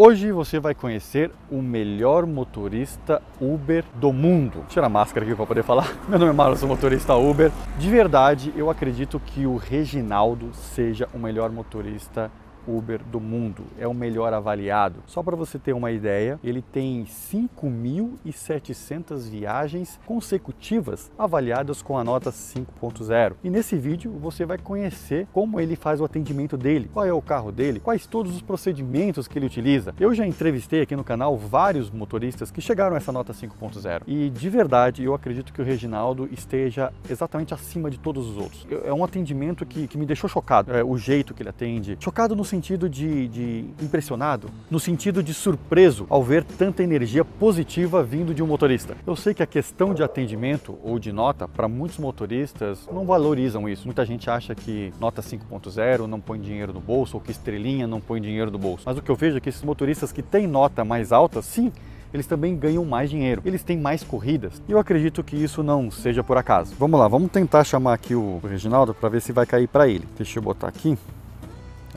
Hoje você vai conhecer o melhor motorista Uber do mundo. Tira a máscara aqui para poder falar. Meu nome é Marlon, sou motorista Uber. De verdade, eu acredito que o Reginaldo seja o melhor motorista Uber do mundo, é o melhor avaliado. Só para você ter uma ideia, ele tem 5.700 viagens consecutivas avaliadas com a nota 5.0. E nesse vídeo você vai conhecer como ele faz o atendimento dele, qual é o carro dele, quais todos os procedimentos que ele utiliza. Eu já entrevistei aqui no canal vários motoristas que chegaram a essa nota 5.0 e de verdade eu acredito que o Reginaldo esteja exatamente acima de todos os outros. É um atendimento que, que me deixou chocado, é, o jeito que ele atende, chocado no sentido sentido de, de, impressionado, no sentido de surpreso ao ver tanta energia positiva vindo de um motorista. Eu sei que a questão de atendimento ou de nota, para muitos motoristas, não valorizam isso. Muita gente acha que nota 5.0 não põe dinheiro no bolso ou que estrelinha não põe dinheiro no bolso. Mas o que eu vejo é que esses motoristas que têm nota mais alta, sim, eles também ganham mais dinheiro, eles têm mais corridas. E eu acredito que isso não seja por acaso. Vamos lá, vamos tentar chamar aqui o Reginaldo para ver se vai cair para ele. Deixa eu botar aqui.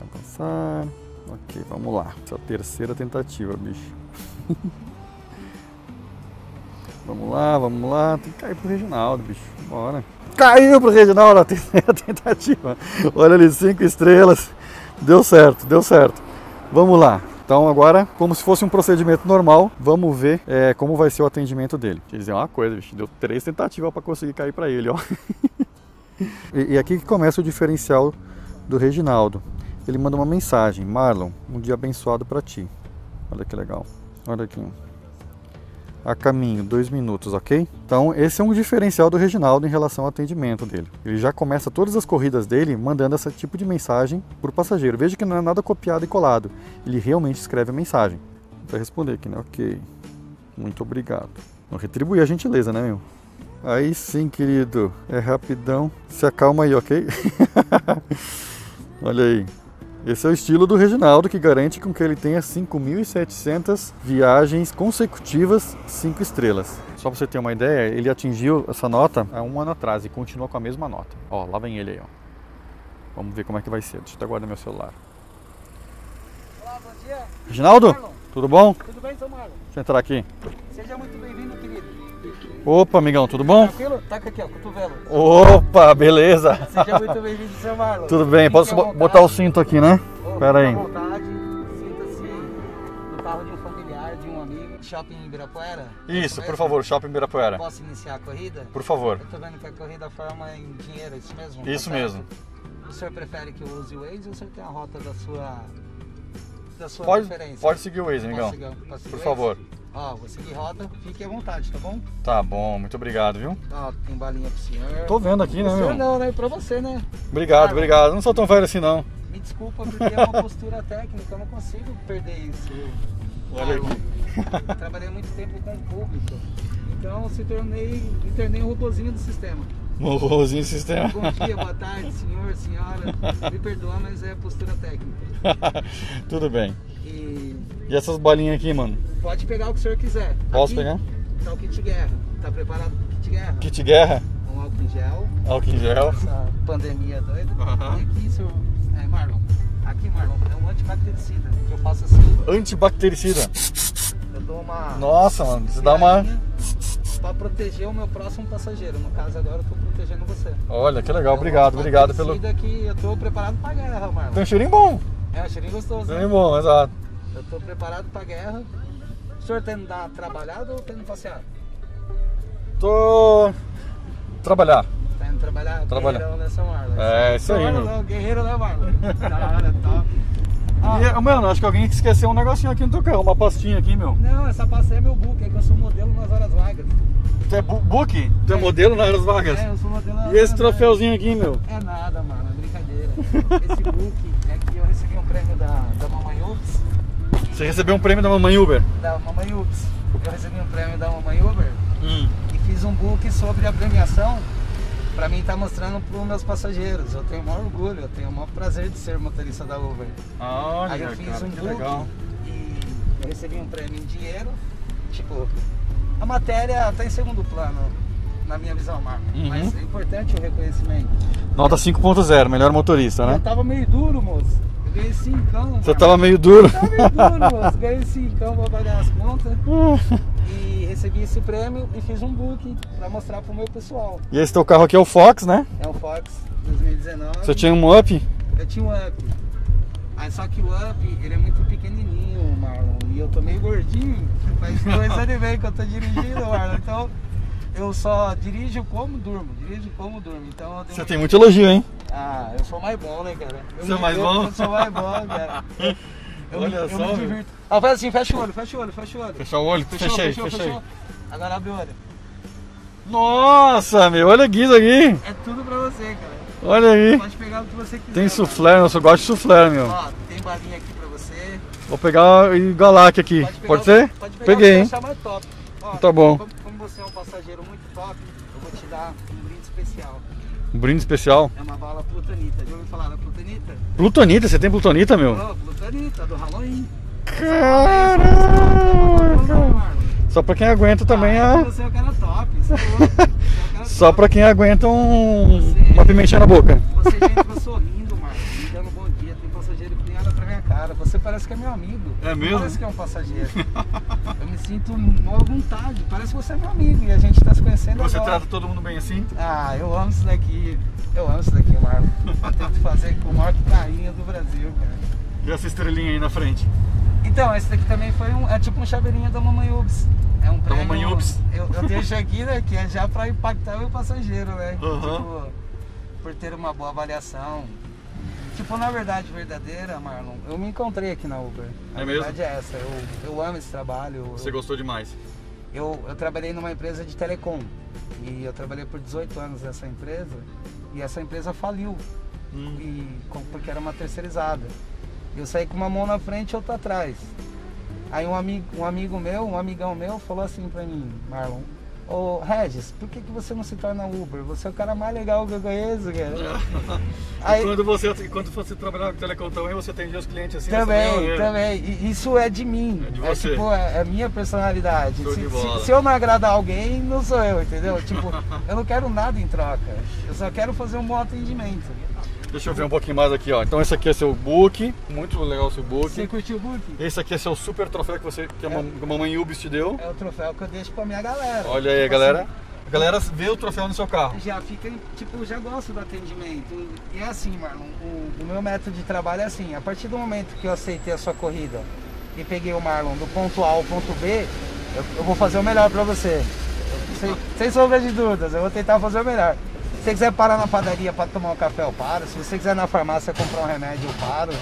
Avançar. Ok, vamos lá. Essa é a terceira tentativa, bicho. vamos lá, vamos lá. Tem que cair pro Reginaldo, bicho. Bora. Caiu pro Reginaldo na terceira tentativa. Olha ali, cinco estrelas. Deu certo, deu certo. Vamos lá. Então agora, como se fosse um procedimento normal, vamos ver é, como vai ser o atendimento dele. Deixa eu dizer uma coisa, bicho. Deu três tentativas para conseguir cair para ele, ó. e, e aqui que começa o diferencial do Reginaldo ele manda uma mensagem: Marlon, um dia abençoado para ti. Olha que legal. Olha aqui. A caminho, dois minutos, ok? Então, esse é um diferencial do Reginaldo em relação ao atendimento dele. Ele já começa todas as corridas dele mandando esse tipo de mensagem para o passageiro. Veja que não é nada copiado e colado. Ele realmente escreve a mensagem. Vai responder aqui, né? Ok. Muito obrigado. Vou retribuir a gentileza, né, meu? Aí sim, querido. É rapidão. Se acalma aí, ok? Olha aí. Esse é o estilo do Reginaldo, que garante com que ele tenha 5.700 viagens consecutivas 5 estrelas. Só para você ter uma ideia, ele atingiu essa nota há um ano atrás e continua com a mesma nota. Ó, lá vem ele aí, ó. Vamos ver como é que vai ser. Deixa eu guardar meu celular. Olá, bom dia. Reginaldo, tudo bom? Tudo bem, seu Marlon? Deixa eu entrar aqui. Seja muito querido. Opa, amigão, tudo bom? Tranquilo? Taca aqui, ó, cotovelo. Opa, beleza. Seja muito bem-vindo, seu Marlon. Tudo bem, Fique posso vontade. botar o cinto aqui, né? Ô, Pera aí. vontade, sinta-se no carro de um familiar, de um amigo. Shopping Ibirapuera? Isso, mesmo? por favor, Shopping Ibirapuera. Posso iniciar a corrida? Por favor. Eu tô vendo que a corrida forma em dinheiro, é isso mesmo? Isso Tá mesmo. O senhor prefere que eu use o Waze ou o senhor tem a rota da sua, da sua Pode, preferência? pode seguir o Waze, Posso amigão. seguir- posso seguir Por o favor. Ó, vou seguir rota, fique à vontade, tá bom? Tá bom, muito obrigado, viu? Ó, tem balinha pro senhor. Tô vendo aqui, né, Pro senhor meu? não, né? Pra você, né? Obrigado, Marlon. obrigado. Não sou tão velho assim, não. Me desculpa porque é uma postura técnica, eu não consigo perder isso. Olha aqui. Trabalhei muito tempo com o público, então se tornei, me tornei um robozinho do sistema. Morrozinho sistema. Bom dia, boa tarde, senhor, senhora. Me perdoa, mas é postura técnica. Tudo bem. E E essas bolinhas aqui, mano? pode pegar o que o senhor quiser. Posso Aqui pegar? Tá o kit guerra. Tá preparado pro kit guerra? Kit guerra, Um álcool em gel. álcool em gel. essa pandemia doida. Aham. E aqui, senhor é, Marlon, aqui, Marlon, é um antibactericida que eu faço assim. Antibactericida. Eu dou uma. Nossa, mano, você dá uma. Pra proteger o meu próximo passageiro. No caso, agora eu tô protegendo você. Olha, que legal, É um obrigado, obrigado pelo. que eu tô preparado pra guerra, Marlon. Tem um cheirinho bom. É um cheirinho gostoso. né? Cheirinho bom, exato. Eu tô preparado pra guerra. O senhor tá indo dar trabalhado ou tá indo passear? Tô. Trabalhar. Tá indo trabalhar? Trabalhar. Guerreirão, né, Marlon? É, isso aí, Marlon, não, Guerreiro, né, Marlon? da hora, top. Ah, E, mano, acho que alguém esqueceu um negocinho aqui no teu carro, uma pastinha aqui, meu. Não, essa pasta é meu book, é que eu sou modelo nas horas vagas. Tu é bu- book? Tu é modelo nas áreas vagas? É, eu sou modelo nas E esse troféuzinho aqui, meu? É nada, mano, é brincadeira. Esse book é que eu recebi um prêmio da, da Mamãe Ups. Você recebeu um prêmio da mamãe Uber? Da Mamãe Ups. Eu recebi um prêmio da Mamãe Uber Hum. e fiz um book sobre a premiação pra mim estar mostrando pros meus passageiros. Eu tenho o maior orgulho, eu tenho o maior prazer de ser motorista da Uber. Olha, Aí eu fiz cara, um book legal. e eu recebi um prêmio em dinheiro. Tipo, a matéria tá em segundo plano, na minha visão, Marco. Uhum. Mas é importante o reconhecimento. Nota 5.0, melhor motorista, Eu né? tava meio duro, moço. Ganhei cincão, Você tava meio duro. Tá meio duro, moço. Ganhei cincão pra pagar as contas. e recebi esse prêmio e fiz um book pra mostrar pro meu pessoal. E esse teu carro aqui é o Fox, né? É um Fox 2019. Você tinha um up? Eu tinha um Up. Aí só que o Up, ele é muito pequenininho, Marlon. E eu tô meio gordinho. Faz dois anos e meio que eu tô dirigindo, Marlon. Então eu só dirijo como durmo. Dirijo como durmo. Então Você tem muito elogio, hein? Ah, eu sou mais bom, né, cara? Eu Você é mais bom? Eu sou mais bom, cara. Eu, Olha eu só, me divirto. Ah, faz assim, fecha o olho, fecha o olho, fecha o olho. Fechar o olho? Fechou, Fechei, fechou, fechei. fechou. Agora abre o olho. Nossa, meu, olha isso aqui. É tudo pra você, cara. Olha aí. Pode pegar o que você quiser. Tem nossa, eu gosto de soufflé, meu. Ó, tem balinha aqui pra você. Vou pegar e Galac aqui. Pode, Pode o- ser? Pode pegar Peguei, o hein? que você achar mais top. Ó, Tá bom. Como, como você é um passageiro muito top, eu vou te dar um brinde especial. Um brinde especial. É uma bala plutonita. Já ouviu falar da plutonita? Plutonita, você tem plutonita, meu? Ô, plutonita, do Halloween. Caraca! Só pra quem aguenta também ah, a. Você é o cara top. Só pra quem aguenta um... Você- uma pimentinha na boca. Você já entrou sorrindo, mano. Me dando bom dia. Tem passageiro que olha pra minha cara. Você parece que é meu amigo. É mesmo? Parece que é um passageiro. Eu me sinto à vontade. Parece que você é meu amigo e a gente tá se conhecendo Você agora. trata todo mundo bem assim? Ah, eu amo isso daqui. Eu amo isso daqui, Marlon. Eu tento fazer com o maior carinho do Brasil, cara. E essa estrelinha aí na frente? Então, esse daqui também foi um. É tipo um chaveirinho da Mamãe Ups. É um prêmio. Mamãe Ups. Eu, eu deixo aqui, né? Que é já pra impactar o meu passageiro, né? Aham. Tipo, por ter uma boa avaliação. Tipo, na verdade verdadeira, Marlon, eu me encontrei aqui na Uber. A É mesmo? verdade é essa. Eu, eu amo esse trabalho. Você eu, gostou demais. eu, eu trabalhei numa empresa de telecom. E eu trabalhei por 18 anos nessa empresa. E essa empresa faliu. Hum. E, porque era uma terceirizada. Eu saí com uma mão na frente e outra atrás. Aí um amigo, um amigo meu, um amigão meu, falou assim pra mim, Marlon, ô Regis, por que, que você não se torna Uber? Você é o cara mais legal que eu conheço, cara. Aí- quando você, quando você trabalhava com telecom também, você atendia os clientes assim? Também, também. E isso é de mim. É de você. tipo, é, é minha personalidade. Se, se- se eu não agradar alguém, não sou eu, entendeu? Tipo, eu não quero nada em troca. Eu só quero fazer um bom atendimento. Deixa eu ver um pouquinho mais aqui, ó. Então esse aqui é seu book, muito legal o seu book. Você curtiu o book? Esse aqui é seu super troféu que você que a, mam- que a mamãe Ubis te deu. É o troféu que eu deixo pra minha galera. Olha aí, Tipo galera. assim, A galera vê o troféu no seu carro. já fica, tipo, já gosto do atendimento. E é assim, Marlon, o, o meu método de trabalho é assim, a partir do momento que eu aceitei a sua corrida e peguei o Marlon do ponto A ao ponto B, eu, eu vou fazer o melhor pra você. Sem, sem sombra de dúvidas, eu vou tentar fazer o melhor. Se você quiser parar na padaria para tomar um café, eu paro. Se você quiser na farmácia comprar um remédio, eu paro.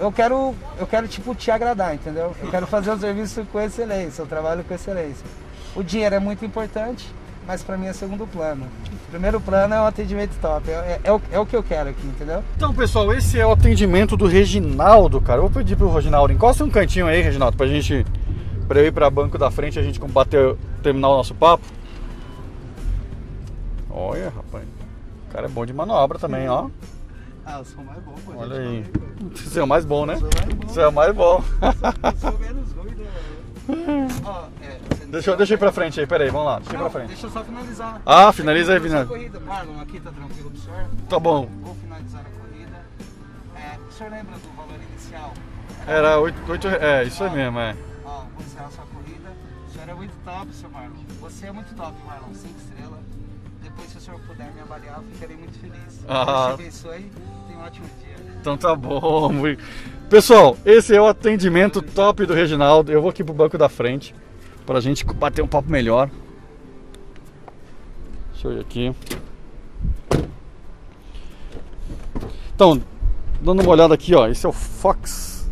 Eu quero, eu quero tipo te agradar, entendeu? Eu quero fazer o serviço com excelência, eu trabalho com excelência. O dinheiro é muito importante, mas para mim é segundo plano. O primeiro plano é um atendimento top, é, é- é o, é o que eu quero aqui, entendeu? Então, pessoal, esse é o atendimento do Reginaldo, cara. Eu vou pedir pro Reginaldo, encosta um cantinho aí, Reginaldo, pra gente, pra eu ir pra banco da frente a gente bater, terminar o nosso papo. Olha, rapaz, o cara é bom de manobra também, ó. Ah, eu sou mais bom, pô. Olha aí. Você é o mais bom, né? Você é o mais bom. Eu sou menos ruim, né? Ó, é, você Deixa eu, deixa eu ir pra frente aí, peraí, vamos lá, deixa eu ir pra frente. deixa eu só finalizar. Ah, finaliza aí, a corrida. Marlon, aqui tá tranquilo pro senhor? Tá bom. Vou finalizar a corrida. É, o senhor lembra do valor inicial? Era 8, 8 é, isso aí mesmo, é. Ó, vou encerrar sua corrida. O senhor é muito top, seu Marlon. Você é muito top, Marlon. 5 estrelas. Depois, se o senhor puder me avaliar, eu ficarei muito feliz. Ah. Deus te abençoe. Tenha um ótimo dia. Então tá bom. Pessoal, esse é o atendimento top do Reginaldo. Eu vou aqui pro banco da frente pra gente bater um papo melhor. Deixa eu ir aqui. Então, dando uma olhada aqui, ó. Esse é o Fox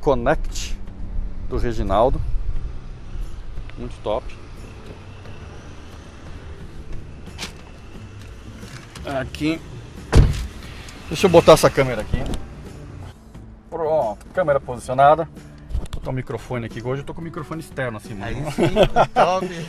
Connect do Reginaldo. Muito top. Aqui. Deixa eu botar essa câmera aqui. Pronto, câmera posicionada. Vou botar o microfone aqui. Hoje eu tô com o microfone externo assim, mano. Aí sim, top.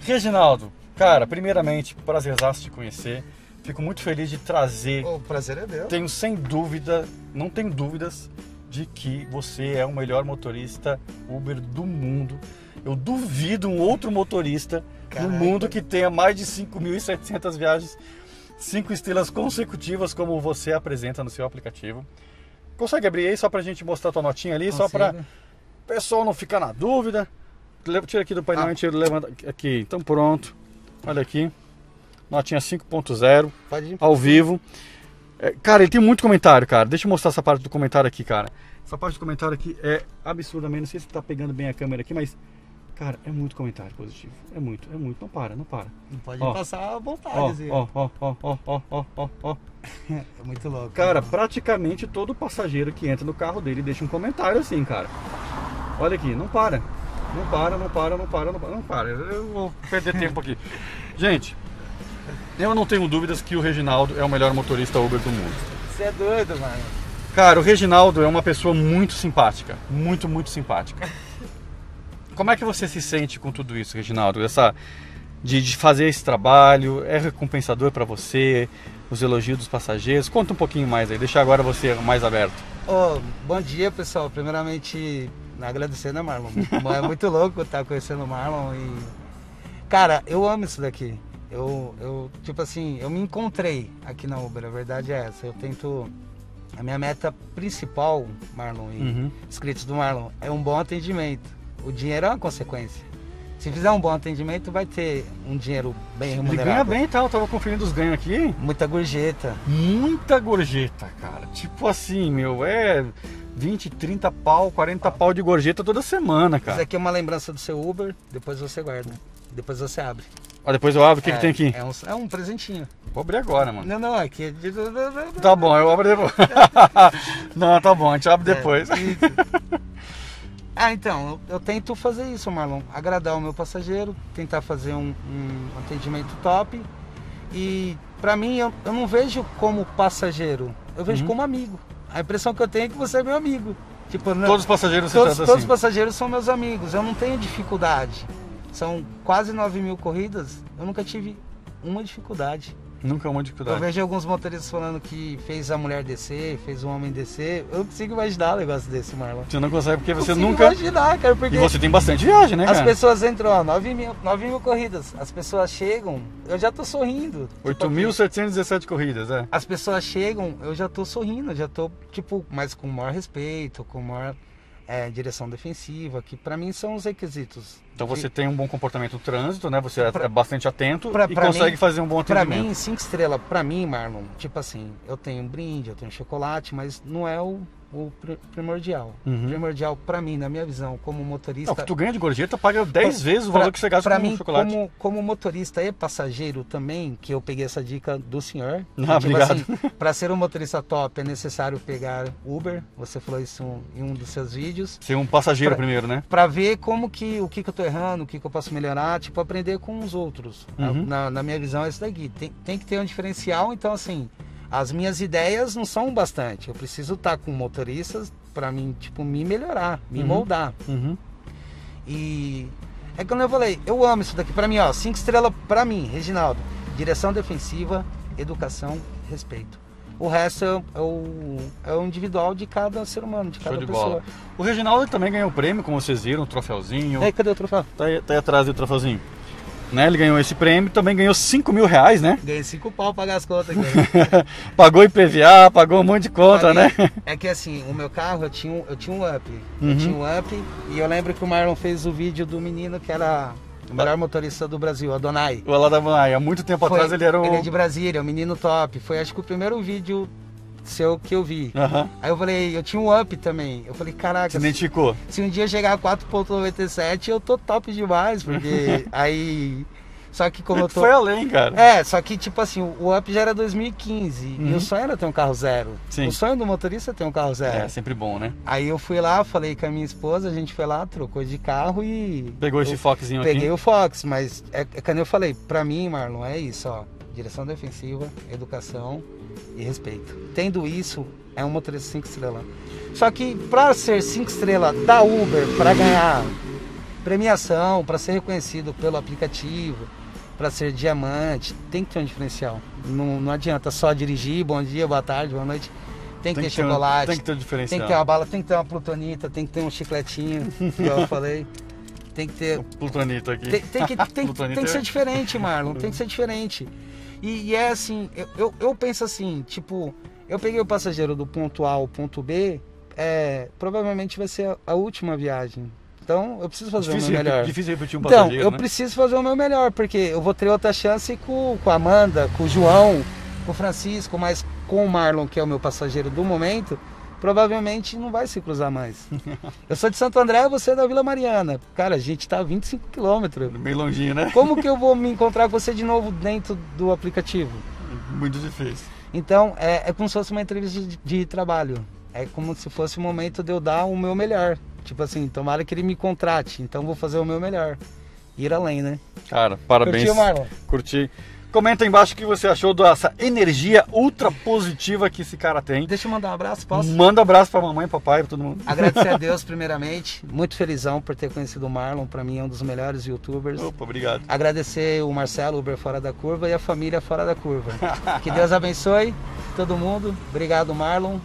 Reginaldo, cara, primeiramente, prazerzaço te conhecer. Fico muito feliz de trazer. o prazer é meu. Tenho sem dúvida, não tenho dúvidas de que você é o melhor motorista Uber do mundo. Eu duvido um outro motorista Caraca. no mundo que tenha mais de 5.700 viagens, cinco estrelas consecutivas como você apresenta no seu aplicativo. consegue abrir aí só pra gente mostrar a tua notinha ali, só pra Consigo. o pessoal não ficar na dúvida. Tira aqui do painel, Ah. a gente levanta aqui. Então pronto. Olha aqui. Notinha 5.0, Pode ir. ao vivo. É, cara, ele tem muito comentário, cara. Deixa eu mostrar essa parte do comentário aqui, cara. Essa parte do comentário aqui é absurdamente. Não sei se tá pegando bem a câmera aqui, mas. Cara, é muito comentário positivo. É muito, é muito. Não para, não para. Não pode Ó. passar à vontade. Ó, assim. ó, ó, ó, ó, ó, ó, ó, ó. É muito louco. Cara, praticamente todo passageiro que entra no carro dele deixa um comentário assim, cara. Olha aqui, não para. Não para, não para, não para, não para. Não para. Eu vou perder tempo aqui. Gente, eu não tenho dúvidas que o Reginaldo é o melhor motorista Uber do mundo. Você é doido, mano. Cara, o Reginaldo é uma pessoa muito simpática. Muito, muito simpática. Como é que você se sente com tudo isso, Reginaldo? Essa de, de fazer esse trabalho, é recompensador pra você? Os elogios dos passageiros? Conta um pouquinho mais aí, deixa agora você mais aberto. Ô, bom dia, pessoal. Primeiramente, agradecer, né, Marlon? é muito louco estar conhecendo o Marlon e... Cara, eu amo isso daqui. Eu, eu, tipo assim, eu me encontrei aqui na Uber, a verdade é essa. Eu tento... A minha meta principal, Marlon e Uhum. inscritos do Marlon, é um bom atendimento. O dinheiro é uma consequência. Se fizer um bom atendimento, vai ter um dinheiro bem Ele remunerado. ganha bem, tá? Eu tava conferindo os ganhos aqui. Muita gorjeta. Muita gorjeta, cara. Tipo assim, meu, é 20, 30 pau, 40 pau de gorjeta toda semana, Isso cara. aqui é uma lembrança do seu Uber, depois você guarda. Depois você abre. Ó, depois eu abro, o que, é, que tem aqui? É um, é um presentinho. Vou abrir agora, mano. Não, não, aqui é. Tá bom, eu abro depois. Não, tá bom, a gente abre depois. É, isso. ah, então, eu, eu tento fazer isso, Marlon. Agradar o meu passageiro, tentar fazer um, um atendimento top. E pra mim, eu, eu não vejo como passageiro, eu vejo Uhum. como amigo. A impressão que eu tenho é que você é meu amigo. Tipo, não- Todos os passageiros todos, todos assim. os passageiros são meus amigos, eu não tenho dificuldade. São quase 9 mil corridas, eu nunca tive uma dificuldade. Nunca é uma Eu dificuldade. vejo alguns motoristas falando que fez a mulher descer, fez o homem descer. Eu não consigo imaginar um negócio desse, Marlon. Você não consegue porque você consigo nunca. imaginar, cara, porque E você tem bastante viagem, né, as cara? pessoas entram, ó, 9 mil, 9 mil corridas. As pessoas chegam, eu já tô sorrindo. Tipo, aqui, 8.717 corridas, é. As pessoas chegam, eu já tô sorrindo, já tô, tipo, mas com maior respeito, com maior é, direção defensiva, que pra mim são os requisitos. Então de- você tem um bom comportamento no trânsito, né? Você é- Pra- é bastante atento pra- e pra consegue mim- fazer um bom Pra atendimento. mim, cinco estrelas, pra mim, Marlon, tipo assim, eu tenho um brinde, eu tenho chocolate, mas não é o, o pri- primordial. Uhum. Primordial pra mim, na minha visão, como motorista. Não, que tu ganha de gorjeta, paga 10 vezes o pra- valor que você gasta pra com mim, chocolate. Como, como motorista e passageiro também, que eu peguei essa dica do senhor. Ah, Tipo obrigado. assim, pra ser um motorista top é necessário pegar Uber. Você falou isso em um dos seus vídeos. Ser um passageiro pra- primeiro, né? Pra ver como que o que, que eu tô errando, o que, que eu posso melhorar, tipo, aprender com os outros. Na- Uhum. Na, na minha visão é isso daqui. Tem, tem que ter um diferencial, então assim, as minhas ideias não são bastante. Eu preciso estar com motoristas pra mim, tipo, me melhorar, me Uhum. moldar. Uhum. E é como eu falei, eu amo isso daqui. Pra mim, ó, cinco estrelas pra mim, Reginaldo. Direção defensiva, educação, respeito. O resto é, é o, é o individual de cada ser humano, de Show cada de pessoa. bola. O Reginaldo também ganhou o prêmio, como vocês viram, um troféuzinho. Aí, cadê o troféu? Tá, aí, tá aí atrás do troféuzinho. Né? Ele ganhou esse prêmio, também ganhou 5 mil reais, né? Ganhei cinco pau pra pagar as contas aqui. pagou IPVA, pagou um monte de conta, né? É que assim, o meu carro eu tinha um, eu tinha um up. Uhum. Eu tinha um up e eu lembro que o Marlon fez o vídeo do menino que era o melhor motorista do Brasil, Adonai. O Mãe, há muito tempo Foi- atrás ele era o. Ele é de Brasília, o menino top. Foi acho que o primeiro vídeo seu que eu vi. Aham. Aí eu falei, eu tinha um up também. Eu falei, caraca, se, identificou. se um dia chegar a 4.97, eu tô top demais, porque aí. Só que como eu tô. Foi além, cara. É, só que tipo assim, o up já era 2015 e Uhum. o sonho era ter um carro zero. Sim. O sonho do motorista é ter um carro zero. É, sempre bom, né? Aí eu fui lá, falei com a minha esposa, a gente foi lá, trocou de carro e. Pegou esse eu foquezinho Peguei aqui. o Fox, mas é, é quando eu falei, pra mim, Marlon, é isso, ó. Direção defensiva, educação e respeito. Tendo isso, é um motorista 5 estrelas. Só que pra ser 5 estrelas da Uber, pra ganhar premiação, pra ser reconhecido pelo aplicativo, pra ser diamante, tem que ter um diferencial. Não, não adianta só dirigir, bom dia, boa tarde, boa noite. Tem que Tem ter que ter um- chocolate, tem que ter um diferencial. tem que ter uma bala, tem que ter uma plutonita, tem que ter um chicletinho, igual eu falei. Tem que ter Plutonito aqui. tem, tem que, tem, tem que é- ser diferente, Marlon. Tem que ser diferente. E, e é assim, eu, eu, penso assim, tipo, Eu peguei o passageiro do ponto A ao ponto B, é, provavelmente vai ser a última viagem. Então eu preciso fazer difícil, o meu melhor. Difícil repetir um então, passageiro, eu né? preciso fazer o meu melhor, porque eu vou ter outra chance com, com a Amanda, com o João, com o Francisco, mas com o Marlon, que é o meu passageiro do momento, provavelmente não vai se cruzar mais. eu sou de Santo André, você é da Vila Mariana. Cara, a gente tá a 25 quilômetros. Meio longinho, né? Como que eu vou me encontrar com você de novo dentro do aplicativo? Muito difícil. Então, é, é como se fosse uma entrevista de, de trabalho. É como se fosse o momento de eu dar o meu melhor. Tipo assim, tomara que ele me contrate, então vou fazer o meu melhor. Ir além, né? Cara, parabéns. Curtiu, Marlon? Curti. Comenta aí embaixo o que você achou dessa energia ultra positiva que esse cara tem. Deixa eu mandar um abraço, posso? Manda um abraço pra mamãe, papai, pra todo mundo. Agradecer a Deus primeiramente, muito felizão por ter conhecido o Marlon, para mim é um dos melhores youtubers. Opa, obrigado. Agradecer o Marcelo, Uber Fora da Curva e a família Fora da Curva. Que Deus abençoe todo mundo. Obrigado, Marlon.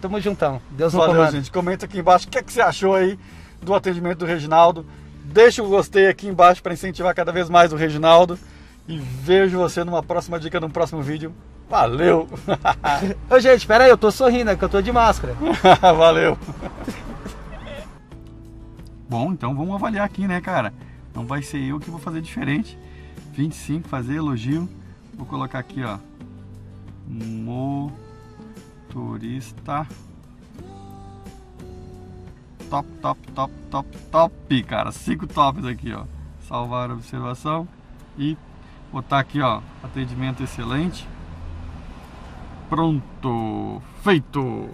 Tamo juntão. Deus no Valeu, comando. gente. Comenta aqui embaixo o que, é que você achou aí do atendimento do Reginaldo. Deixa o gostei aqui embaixo para incentivar cada vez mais o Reginaldo. E vejo você numa próxima dica, num próximo vídeo. Valeu! Ô, gente, pera aí, eu tô sorrindo, é que eu tô de máscara. Valeu! Bom, então vamos avaliar aqui, né, cara? Não vai ser eu que vou fazer diferente. 25, fazer elogio. Vou colocar aqui, ó. Motorista. Top, top, top, top, top, cara. Cinco tops aqui, ó. Salvar a observação e botar aqui, ó. Atendimento excelente. Pronto, feito.